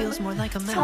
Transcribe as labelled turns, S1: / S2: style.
S1: feels more like a man.